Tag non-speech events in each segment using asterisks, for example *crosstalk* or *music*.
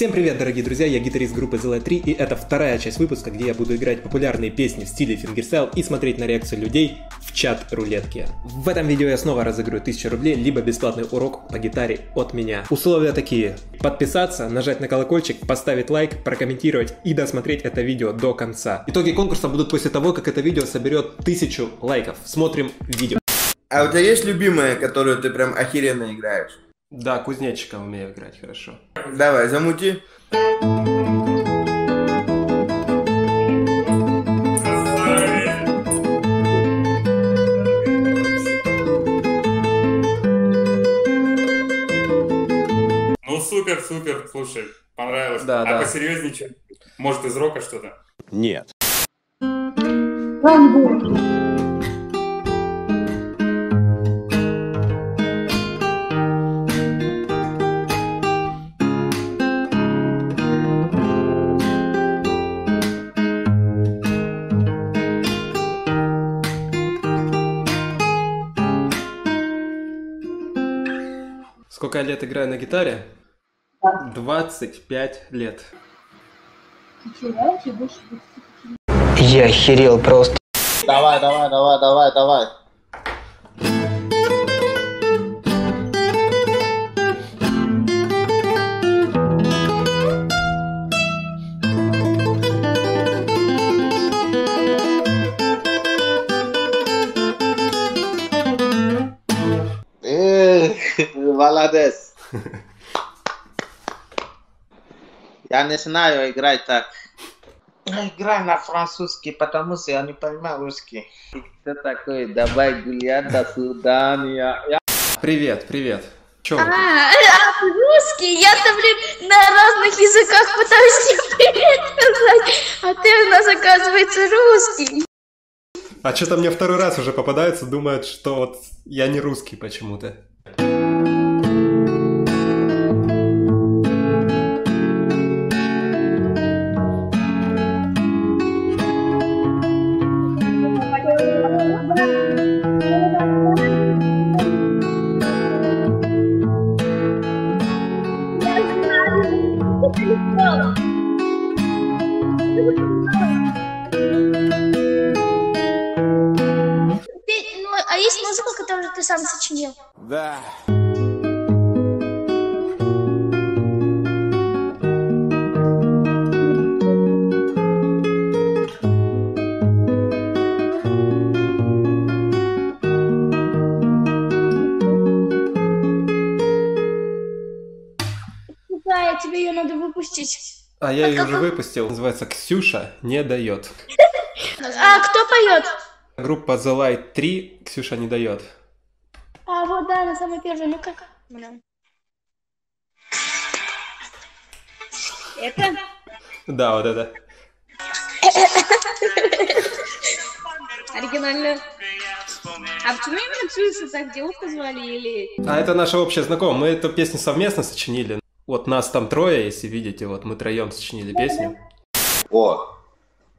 Всем привет, дорогие друзья, я гитарист группы ZL3, и это вторая часть выпуска, где я буду играть популярные песни в стиле fingerstyle и смотреть на реакцию людей в чат рулетки. В этом видео я снова разыграю 1000 рублей, либо бесплатный урок по гитаре от меня. Условия такие. Подписаться, нажать на колокольчик, поставить лайк, прокомментировать и досмотреть это видео до конца. Итоги конкурса будут после того, как это видео соберет 1000 лайков. Смотрим видео. А у тебя есть любимая, которую ты прям охеренно играешь? Да, кузнечика умею играть хорошо. Давай, замути. Ну супер, супер, слушай, понравилось. Да, а да. посерьезнее, чем? Может из рока что-то? Нет. Сколько я лет играю на гитаре? 25 лет. Я охерел просто. Давай, давай, давай, давай, давай. Молодец. Я не знаю играть так. Играй на французский, потому что я не понимаю русский. Кто такой? Давай гулять до свидания. Я- Привет, привет. Чё А, тут? а, русский, я-то, блин, на разных языках пытаюсь тебе привет сказать, а ты у нас, оказывается, русский. А что-то мне второй раз уже попадается, думают, что вот я не русский почему-то. Да. Тебе ее надо выпустить. А я ее уже выпустил. Называется «Ксюша не дает». А кто поет? Группа The Light 3 «Ксюша не дает». Вот да, на самый первый, ну как? Блин. Это? Да, вот это. Оригинально. А почему именно Ксюша так девушку звали или... А это наша общая знакомая. Мы эту песню совместно сочинили. Вот нас там трое, если видите, вот мы троем сочинили песню. О!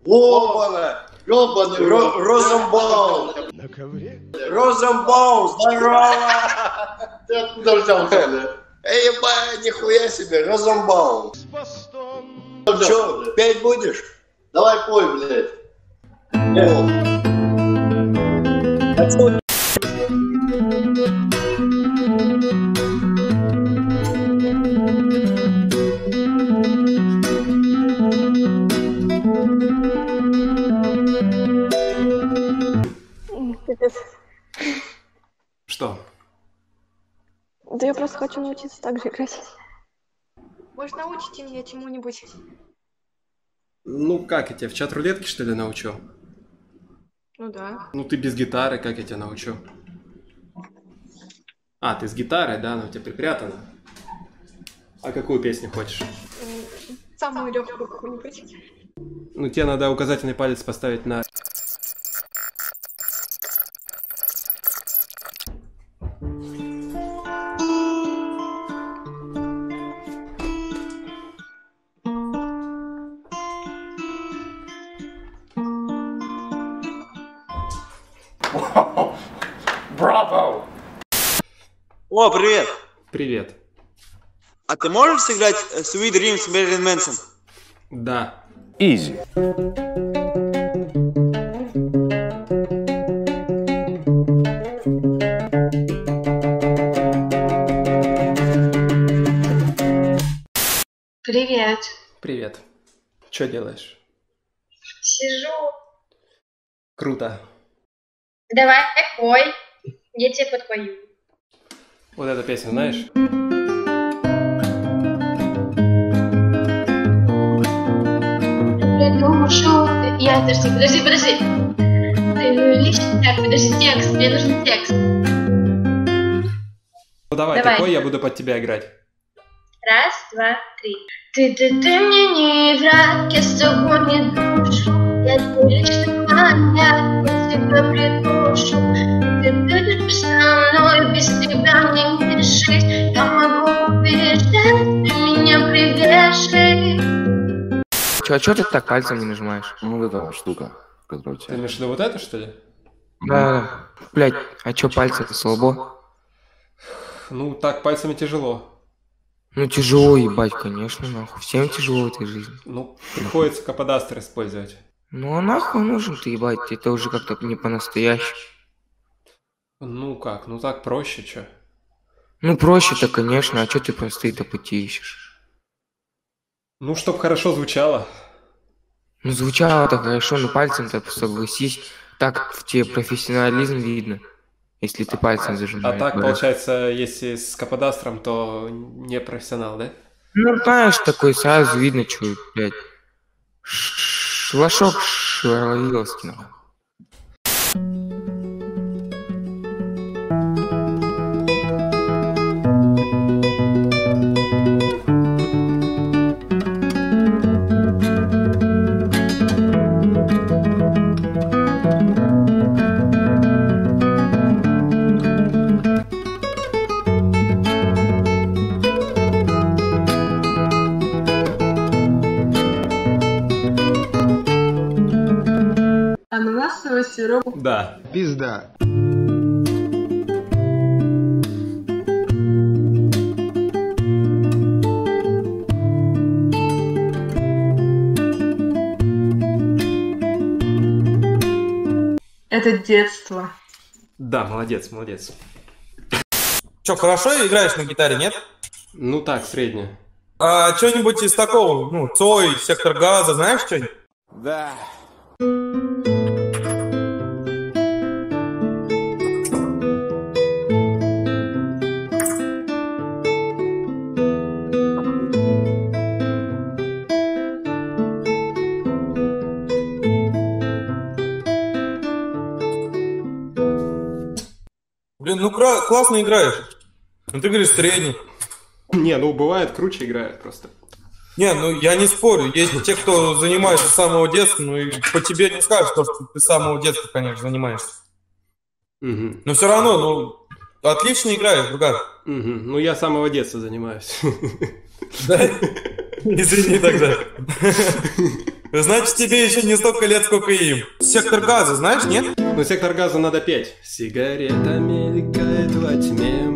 Ломана! Ёбаный Ро- Розенбаум! На ковре. Розенбаум, здорово! Ты откуда взялся? Эй, ебать, нихуя себе, Розенбаум! С постом. Чё, петь будешь? Давай пой, блядь. О. просто хочу научиться так же играть. Может, научите меня чему-нибудь? Ну как, я тебя в чат рулетки что ли научу? Ну да. Ну ты без гитары, как я тебя научу? А, ты с гитарой, да, но у тебя припрятано. А какую песню хочешь? Самую легкую какую-нибудь. Ну тебе надо указательный палец поставить на... О, привет! Привет. А ты можешь сыграть э, Sweet Dreams Мэрилин Мэнсон? Да. Easy. Привет. Привет. Что делаешь? Сижу. Круто. Давай, пой. Я тебе подпою. Вот эту песню знаешь? Душу. Я, подожди, подожди, подожди. Ты лично- Так, подожди, текст. Мне нужен текст. Ну давай, Давай. такой я буду под тебя играть. Раз, два, три. Ты, ты, ты мне не враг, я с тобой не душу. Я твой личный маньяк, я тебя придушу. Со мной, без тебя мне не жить. Я могу убеждать, ты меня привяжешь. Чё, а чё ты так пальцем не нажимаешь? Ну, вот эта штука, которая у Ты тебя. имеешь в виду вот это, что ли? Да, да. Блять, а чё пальцы-то слабо? Ну, так пальцами тяжело. Ну, тяжело, ебать, конечно, нахуй. Всем тяжело в этой жизни. Ну, приходится каподастер использовать. Ну, а нахуй нужен ты, ебать, это уже как-то не по-настоящему. Ну как, ну так проще, чё? Ну, проще-то, конечно, а чё ты простые-то пути ищешь? Ну, чтоб хорошо звучало. Ну, звучало-то хорошо, но пальцем-то, согласись, так в тебе профессионализм видно, если ты пальцем А зажимаешь. так, да. получается, если с каподастром, то не профессионал, да? Ну, знаешь, такой сразу видно, что, блядь, шлашок шарловиловский, нахуй. Ананасовый сироп. Да. Пизда. Это детство. Да, молодец, молодец. Че, хорошо играешь на гитаре, нет? Ну так, среднее. А что-нибудь из такого, ну, Цой, Сектор Газа, знаешь что-нибудь? Да. Ну классно играешь. Ну ты говоришь средний. Не, ну бывает, круче играет просто. Не, ну я не спорю. Есть те, кто занимается с самого детства, ну и по тебе не скажешь, то, что ты с самого детства, конечно, занимаешься. Мгм. Но все равно, ну, отлично играешь, друган. Мгм. Ну я с самого детства занимаюсь. Да? *laughs* Извини тогда. *laughs* Значит, тебе еще не столько лет, сколько и им. Сектор газа, знаешь, нет? Ну сектор газа надо петь. Сигарета мелькает во тьме.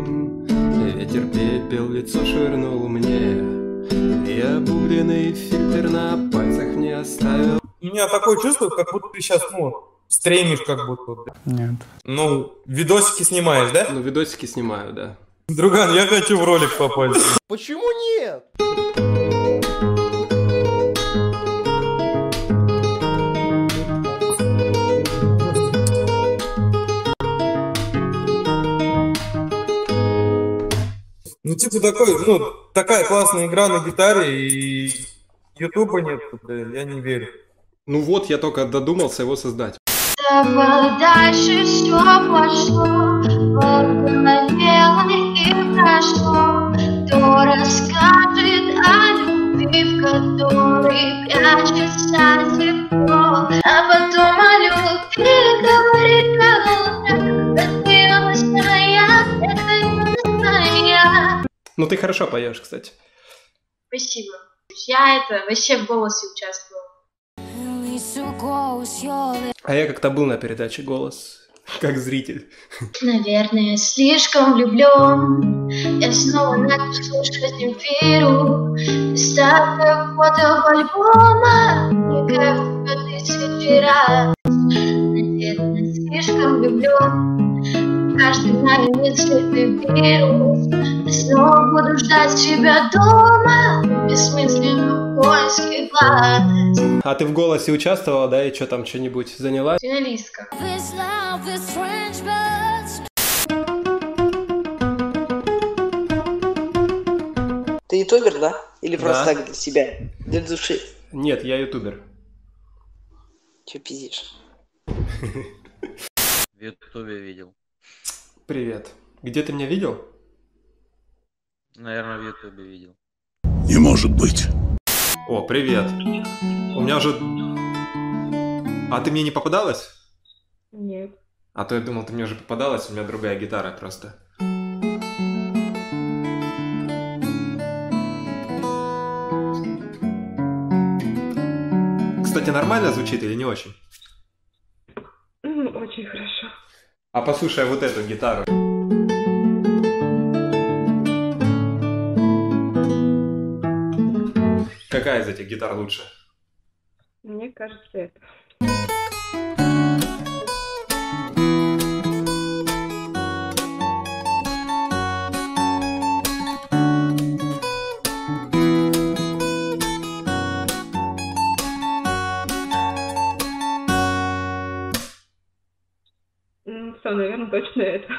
Ветер пепел лицо швырнул мне. И обугленный фильтр на пальцах не оставил. У меня такое чувство, как будто ты сейчас, ну, стримишь как будто. Нет. Ну, видосики снимаешь, да? Ну, видосики снимаю, да. Друган, я хочу в ролик попасть. Почему нет? Типа такой, ну, такая классная игра на гитаре, и Ютуба нет, блин, я не верю. Ну вот, я только додумался его создать. дальше все пошло, и прошло. Кто расскажет о любви, в которой прячется Ну ты хорошо поешь, кстати. Спасибо. Я это вообще в голосе участвовала. А я как-то был на передаче «Голос». *laughs* Как зритель. Наверное, слишком влюблен Я снова напишу Земфиру Ставлю фото в альбома Мне кажется, тысячи раз Наверное, слишком влюблен Каждый моей мысли ты вирус снова буду ждать тебя дома поиске глаз А ты в голосе участвовала, да, и что там, что-нибудь заняла? Финалистка Ты ютубер, да? Или Да. просто так для себя? Для души? Нет, я ютубер. Че пиздишь? В Ютубе видел. Привет. Где ты меня видел? Наверное, в Ютубе видел. Не может быть. О, привет. У меня уже... А ты мне не попадалась? Нет. А то я думал, ты мне уже попадалась, у меня другая гитара просто. Кстати, нормально звучит или не очень? М, Очень хорошо. А послушай вот эту гитару. Какая из этих гитар лучше? Мне кажется, это. Все, наверное, точно это.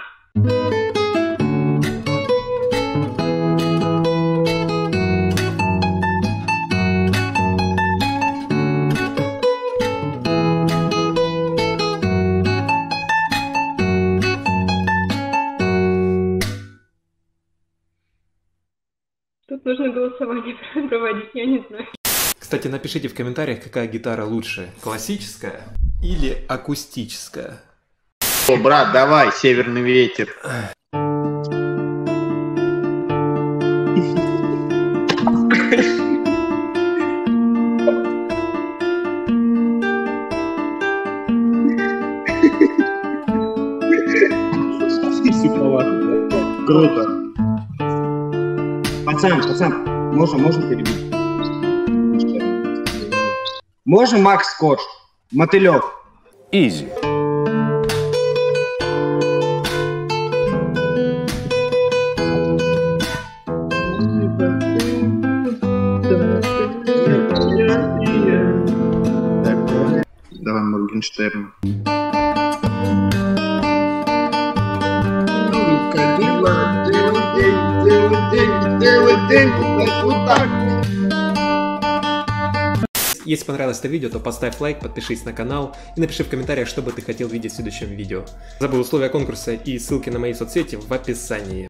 Нужно голосование *laughs* проводить, я не знаю. Кстати, напишите в комментариях, какая гитара лучше. Классическая или акустическая? О, брат, давай, северный ветер. Круто. Пацан, пацан, можно, можно перебить? Можно Макс Корж? Мотылек. Изи. Давай Моргенштерн. Если понравилось это видео, то поставь лайк, подпишись на канал и напиши в комментариях, что бы ты хотел видеть в следующем видео. Забыл условия конкурса и ссылки на мои соцсети в описании.